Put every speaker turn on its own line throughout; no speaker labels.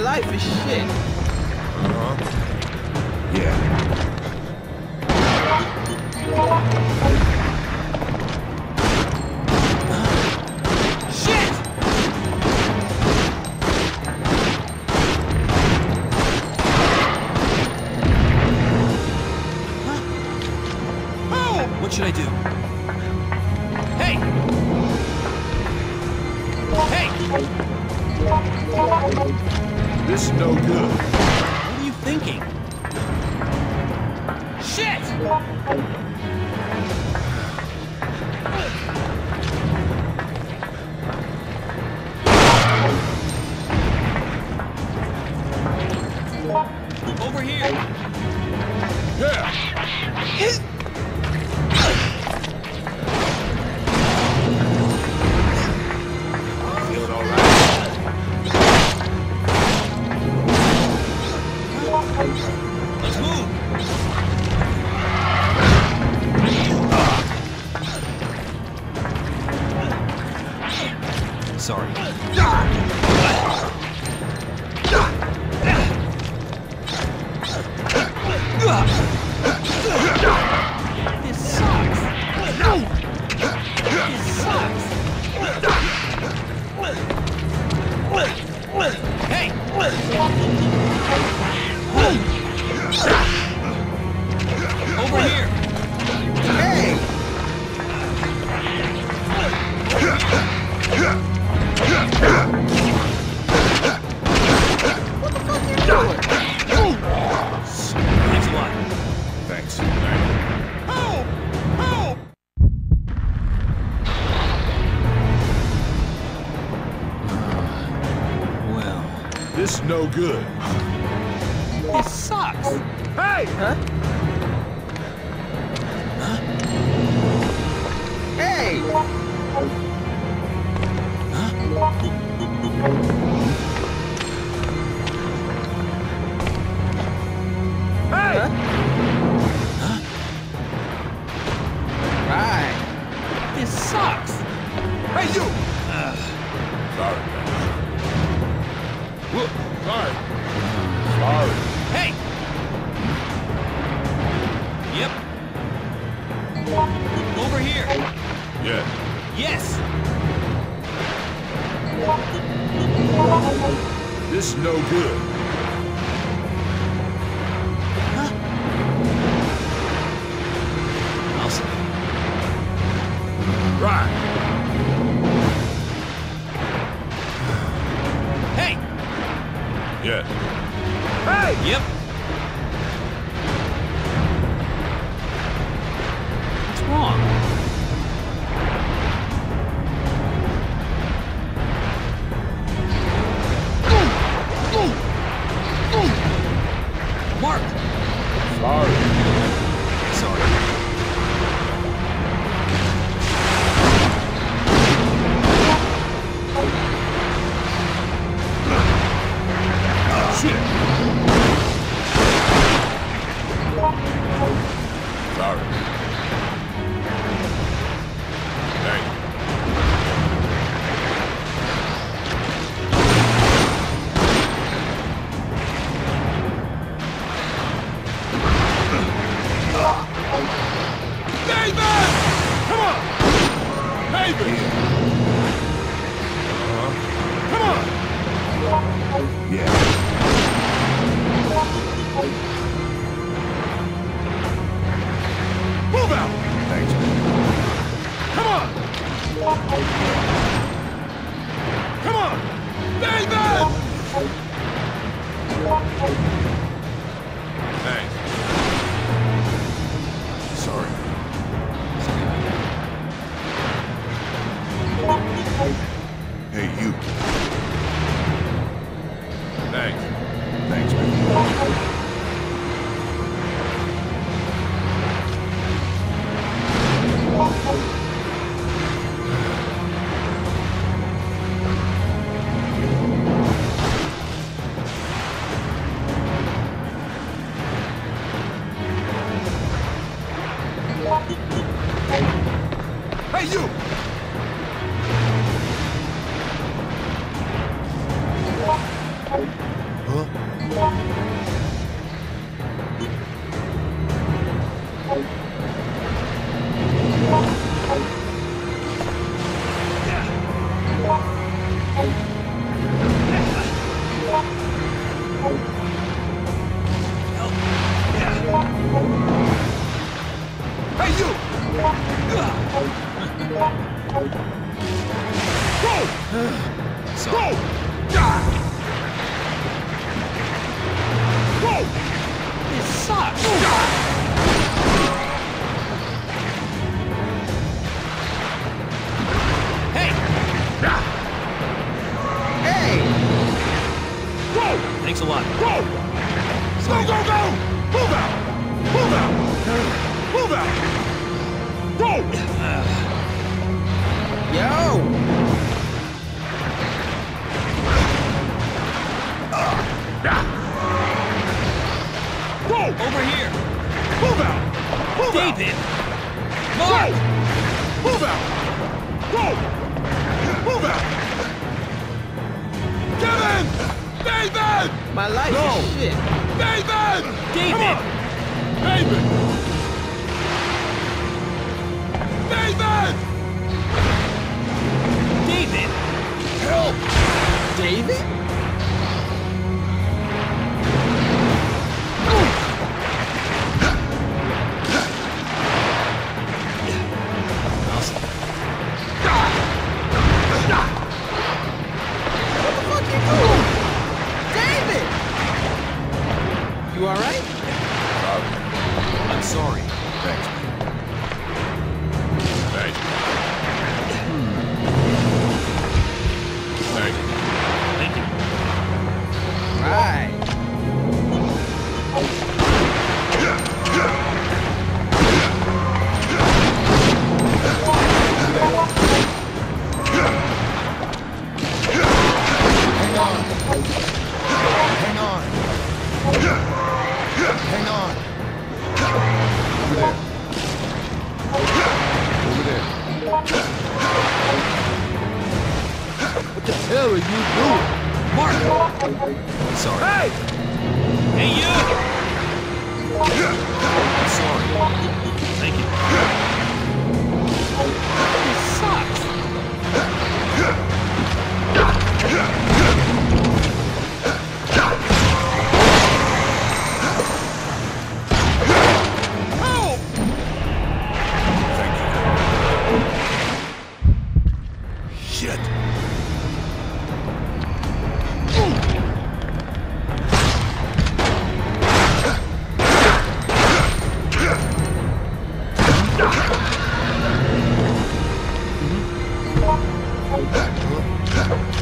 life is shit.
Over here.
Yeah. So good.
over here.
Yes.
Yes.
This no good.
Huh? Awesome.
Right.
Hey!
Yeah. Hey!
Yep.
You! Go!
Sorry.
Go! Go!
This sucks. Hey,
Huh?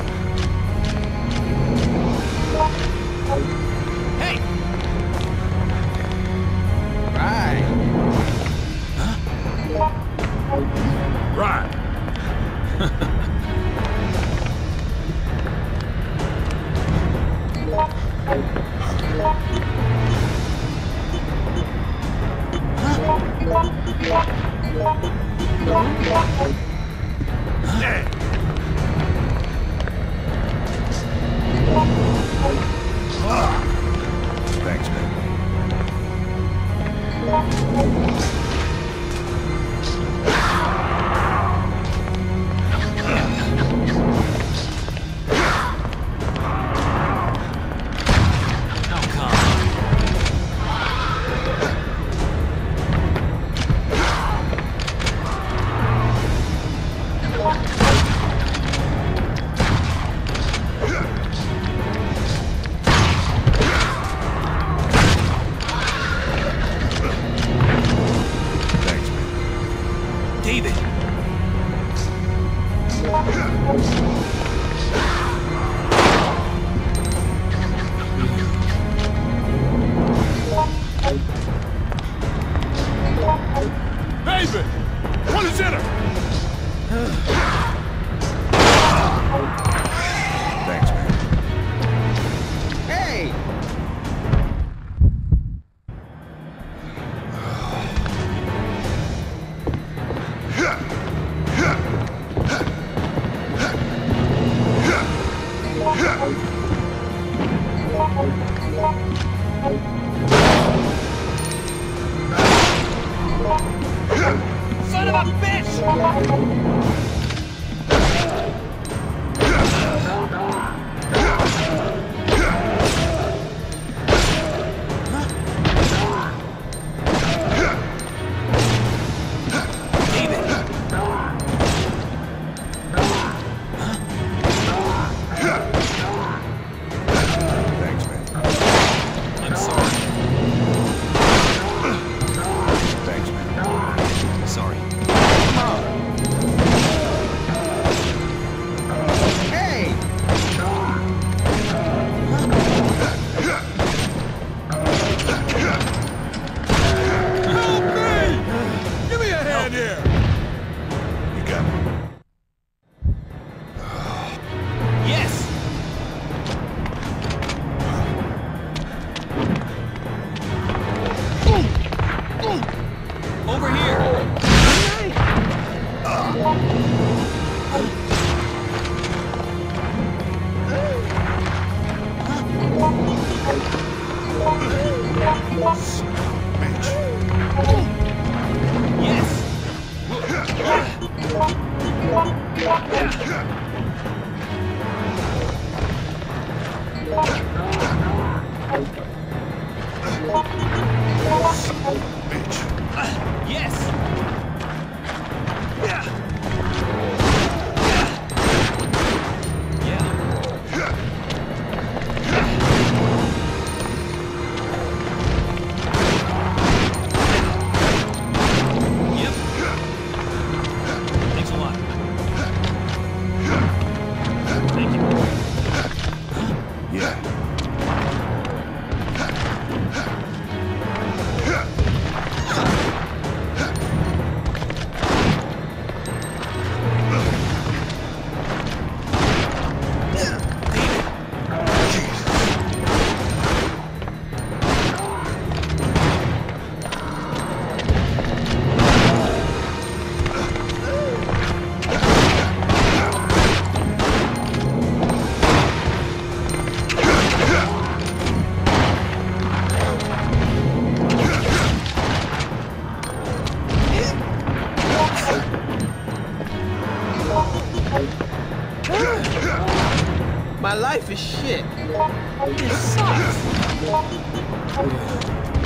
네.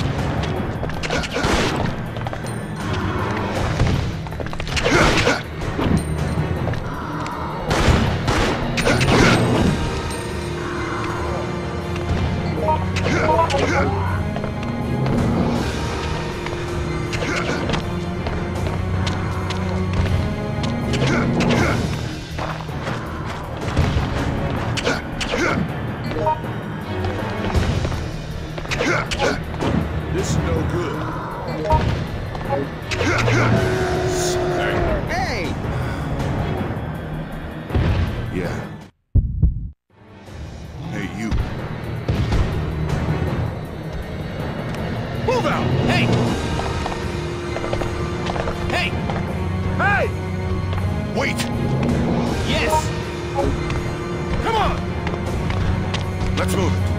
Let's move.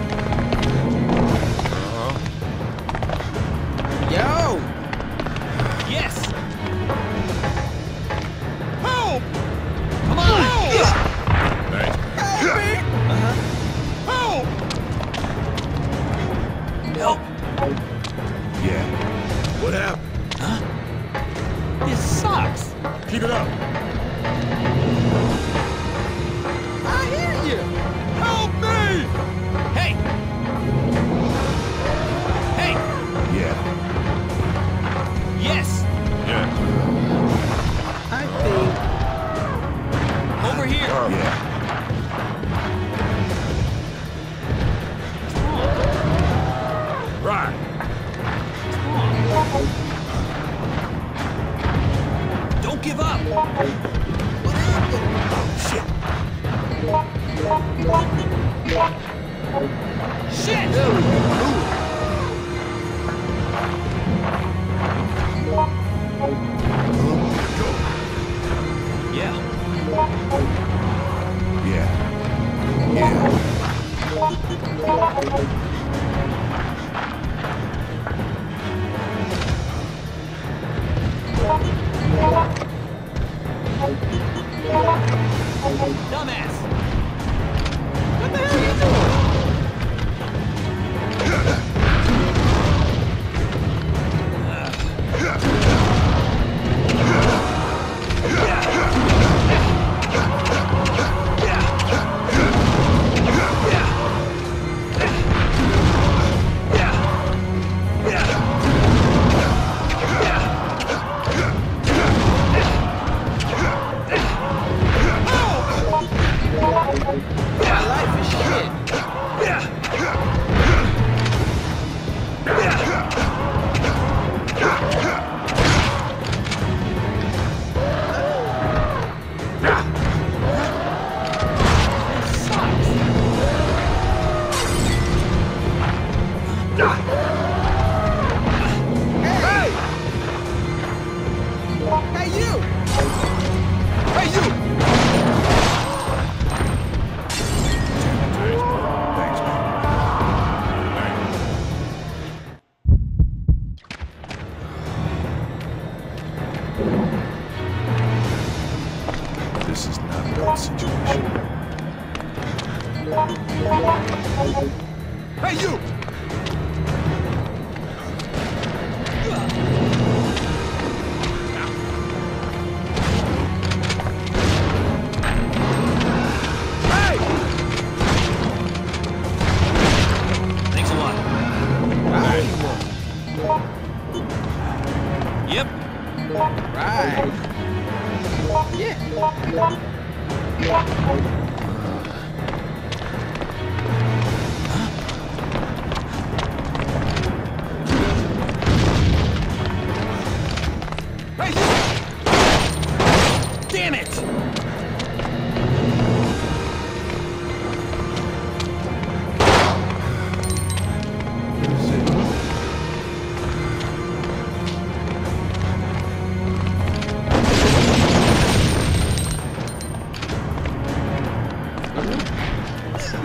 give
up? What happened? Shit! Shit!
There go.
Yeah. Yeah. Yeah.
Dumbass!
Hey, you!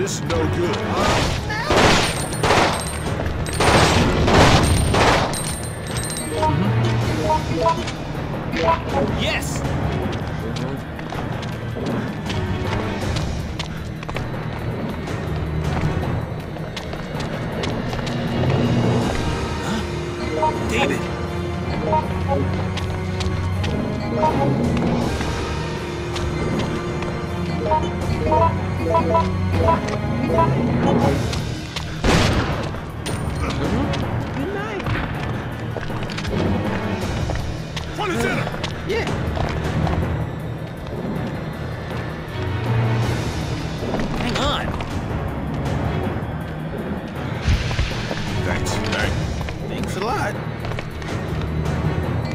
This is no good.
Yes!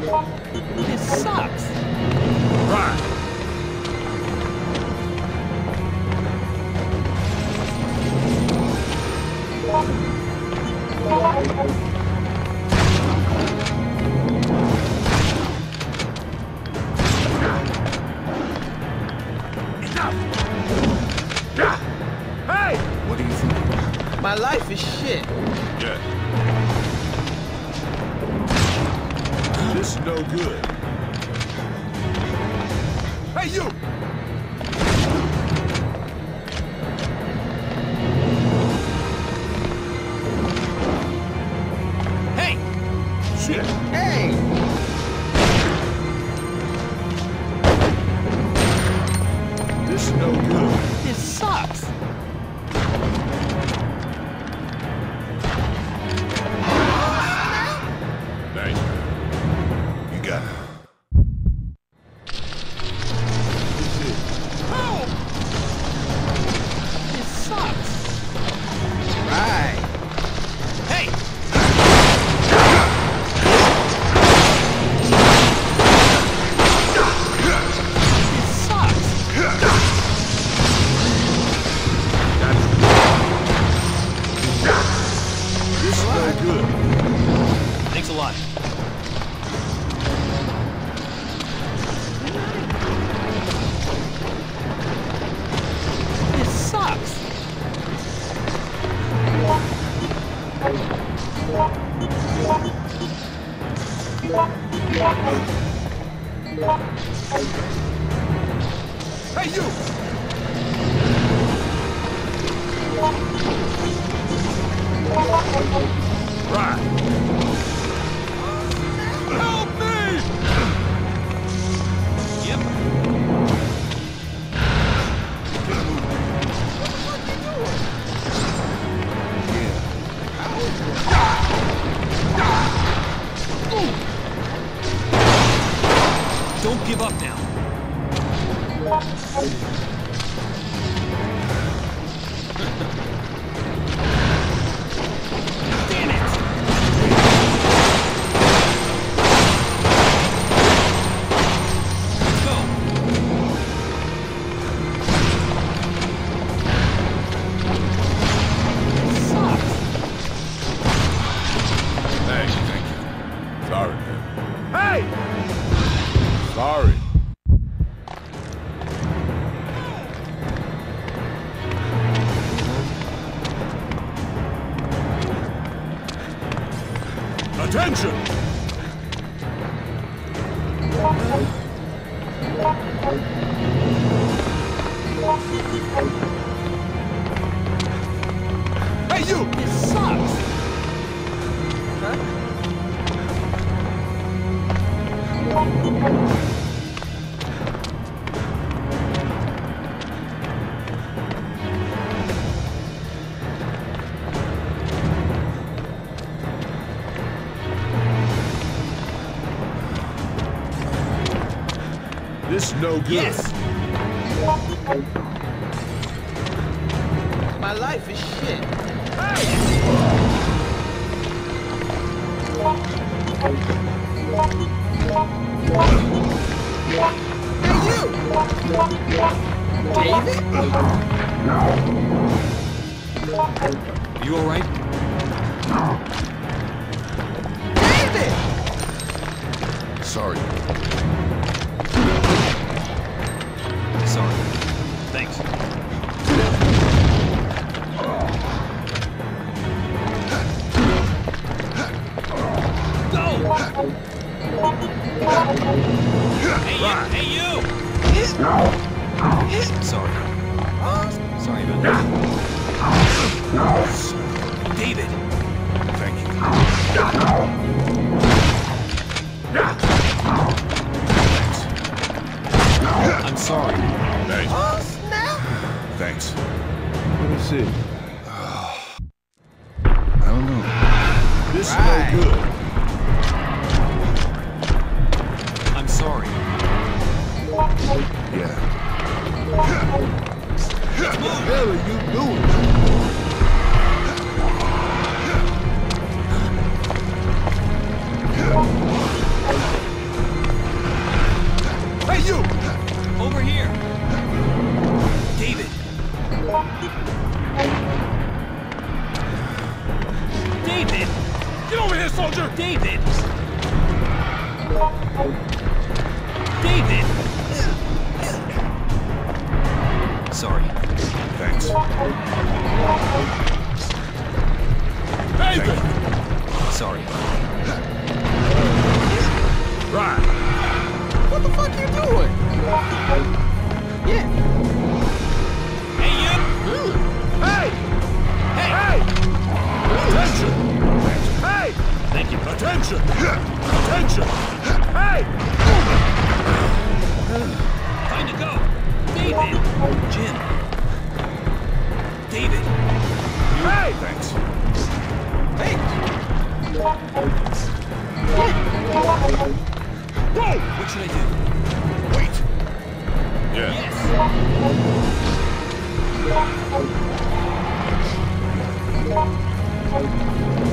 This sucks.
Right. Thank
Hey,
you! Right. Hey! Sorry. Yes!
My life is shit. Hey, you! David?
You alright?
David!
Sorry.
Sorry. Thanks. Go! Hey, you! Hey, you! Sorry. Sorry about that. David!
Thank you.
I'm sorry.
Thanks.
Oh, snap!
Thanks.
Let me see. I don't know.
This
Right.
no good.
What the fuck are you doing?
Yeah.
Hey, you!
Mm.
Hey!
Hey!
Hey! Attention! Hey!
Thank you.
Attention! Attention! Hey!
Time to go! David! Jim! David!
Hey! Thanks.
Hey!
Whoa!
What should I do?
Wait. Yeah.
Yes!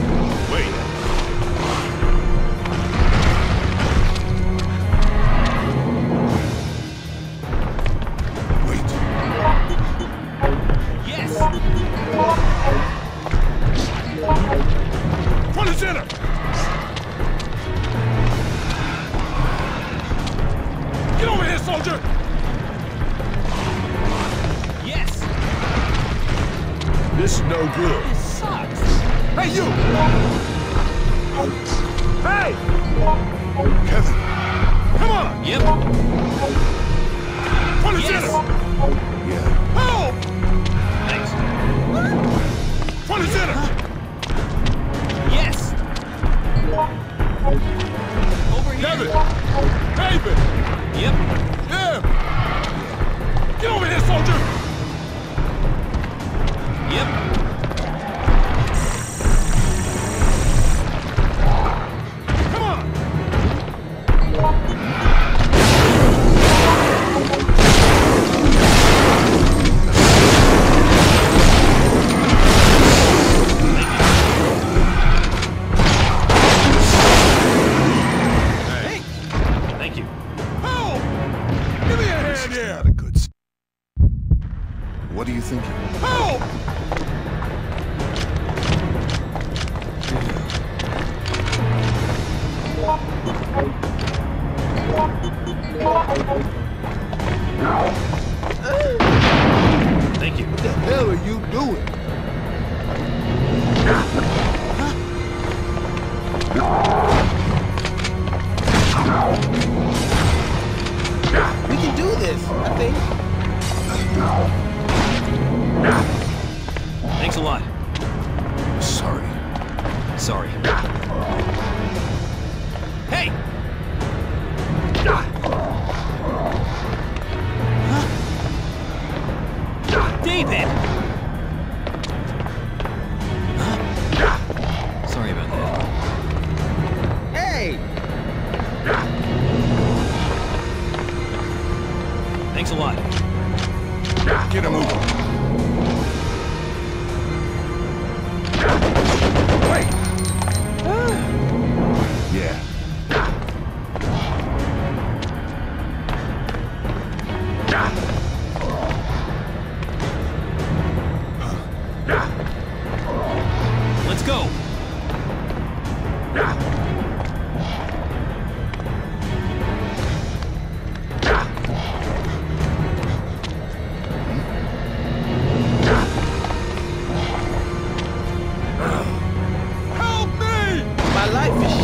Life is